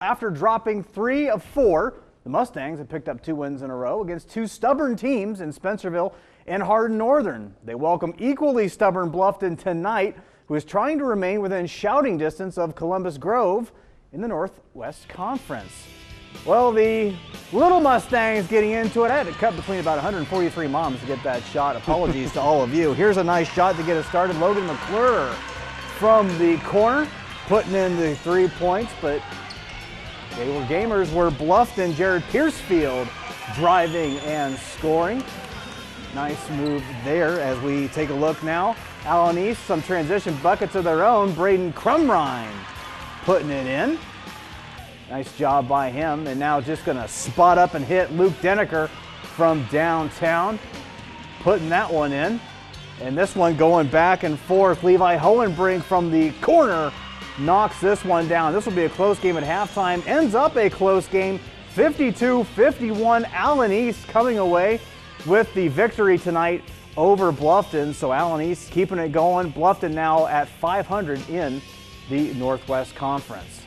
After dropping three of four, the Mustangs have picked up two wins in a row against two stubborn teams in Spencerville and Hardin Northern. They welcome equally stubborn Bluffton tonight, who is trying to remain within shouting distance of Columbus Grove in the Northwest Conference. Well, the little Mustangs getting into it. I had to cut between about 143 moms to get that shot. Apologies to all of you. Here's a nice shot to get us started. Logan McClure from the corner, putting in the three points, but were gamers were Bluffton Jared Piercefield driving and scoring. Nice move there as we take a look now. Allen East, some transition buckets of their own. Braden Crumrine putting it in. Nice job by him. And now just going to spot up and hit Luke Denneker from downtown. Putting that one in. And this one going back and forth. Levi Hohenbrink from the corner knocks this one down. This will be a close game at halftime. Ends up a close game. 52-51. Allen East coming away with the victory tonight over Bluffton. So Allen East keeping it going. Bluffton now at 500 in the Northwest Conference.